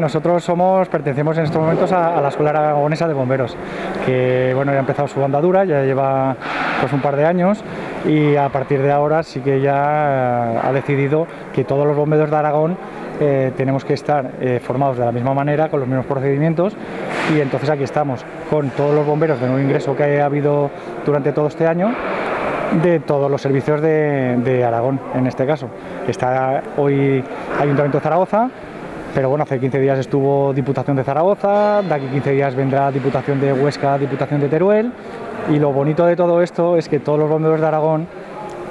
nosotros somos, pertenecemos en estos momentos a, la Escuela Aragonesa de Bomberos, que bueno, ya ha empezado su andadura, ya lleva pues un par de años y a partir de ahora sí que ya ha decidido que todos los bomberos de Aragón eh, tenemos que estar eh, formados de la misma manera, con los mismos procedimientos y entonces aquí estamos con todos los bomberos de nuevo ingreso que ha habido durante todo este año de todos los servicios de, Aragón, en este caso. Está hoy Ayuntamiento Zaragoza, pero bueno, hace 15 días estuvo Diputación de Zaragoza, de aquí 15 días vendrá Diputación de Huesca, Diputación de Teruel, y lo bonito de todo esto es que todos los bomberos de Aragón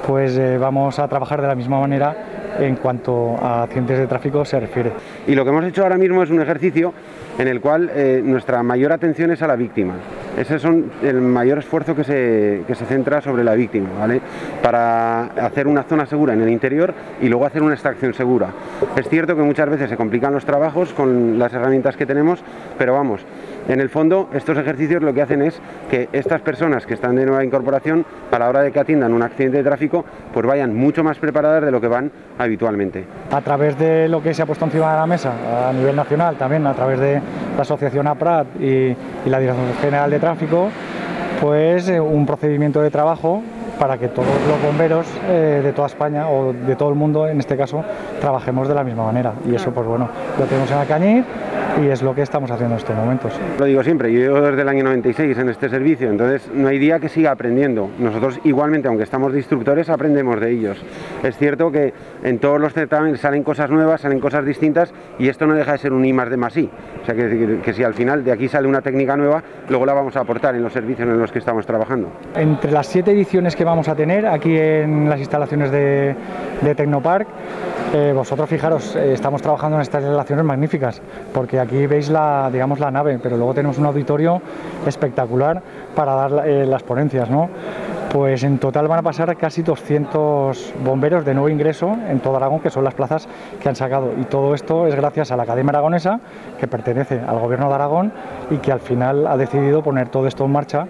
pues eh, vamos a trabajar de la misma manera en cuanto a accidentes de tráfico se refiere. Y lo que hemos hecho ahora mismo es un ejercicio en el cual eh, nuestra mayor atención es a la víctima. Ese es el mayor esfuerzo que se, que se centra sobre la víctima, ¿vale? Para hacer una zona segura en el interior y luego hacer una extracción segura. Es cierto que muchas veces se complican los trabajos con las herramientas que tenemos, pero vamos, en el fondo, estos ejercicios lo que hacen es que estas personas que están de nueva incorporación, a la hora de que atiendan un accidente de tráfico, pues vayan mucho más preparadas de lo que van habitualmente. A través de lo que se ha puesto encima de la mesa a nivel nacional, también a través de la asociación APRAT y, la Dirección General de Tráfico, pues eh, un procedimiento de trabajo para que todos los bomberos eh, de toda España o de todo el mundo, en este caso, trabajemos de la misma manera. Y eso, pues bueno, lo tenemos en Alcañiz y es lo que estamos haciendo en estos momentos. Lo digo siempre, yo llevo desde el año 96 en este servicio, entonces no hay día que siga aprendiendo. Nosotros igualmente, aunque estamos de instructores, aprendemos de ellos. Es cierto que en todos los certámenes salen cosas nuevas, salen cosas distintas y esto no deja de ser un I más de más I. O sea que, que si al final de aquí sale una técnica nueva, luego la vamos a aportar en los servicios en los que estamos trabajando. Entre las siete ediciones que vamos a tener aquí en las instalaciones de, de Tecnopark, eh, vosotros fijaros, eh, estamos trabajando en estas relaciones magníficas, porque aquí veis la, digamos, la nave, pero luego tenemos un auditorio espectacular para dar eh, las ponencias, ¿no? Pues en total van a pasar casi 200 bomberos de nuevo ingreso en todo Aragón, que son las plazas que han sacado. Y todo esto es gracias a la Academia Aragonesa, que pertenece al Gobierno de Aragón y que al final ha decidido poner todo esto en marcha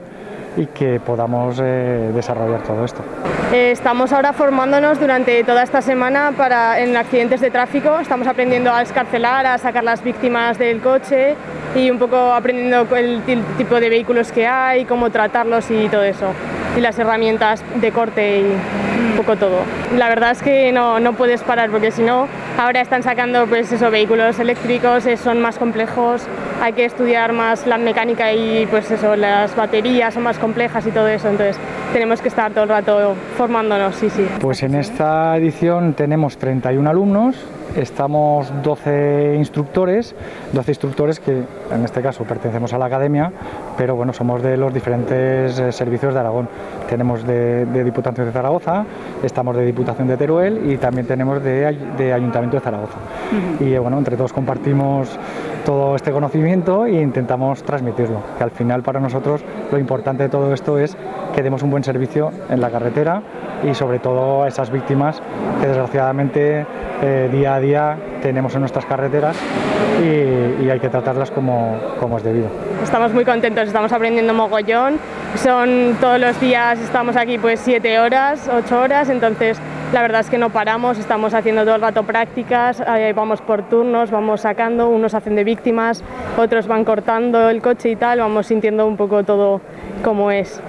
y que podamos desarrollar todo esto. Eh, estamos ahora formándonos durante toda esta semana para, en accidentes de tráfico, estamos aprendiendo a escarcelar, a sacar las víctimas del coche y un poco aprendiendo el, tipo de vehículos que hay, cómo tratarlos y todo eso, y las herramientas de corte y un poco todo. La verdad es que no, no puedes parar porque si no, ahora están sacando pues eso, vehículos eléctricos, eh, son más complejos, hay que estudiar más la mecánica y pues eso, las baterías son más complejas y todo eso, entonces tenemos que estar todo el rato formándonos, sí, sí. Pues en esta edición tenemos 31 alumnos, estamos 12 instructores, 12 instructores que en este caso pertenecemos a la academia, pero bueno, somos de los diferentes eh, servicios de Aragón. Tenemos de, Diputación de Zaragoza, estamos de Diputación de Teruel y también tenemos de, Ayuntamiento de Zaragoza. Y bueno, entre todos compartimos todo este conocimiento e intentamos transmitirlo, que al final para nosotros lo importante de todo esto es que demos un buen servicio en la carretera y sobre todo a esas víctimas que desgraciadamente eh, día a día tenemos en nuestras carreteras y, hay que tratarlas como, como, es debido. Estamos muy contentos, estamos aprendiendo mogollón, son todos los días, estamos aquí pues siete horas, ocho horas, entonces la verdad es que no paramos, estamos haciendo todo el rato prácticas, vamos por turnos, vamos sacando, unos hacen de víctimas, otros van cortando el coche y tal, vamos sintiendo un poco todo como es.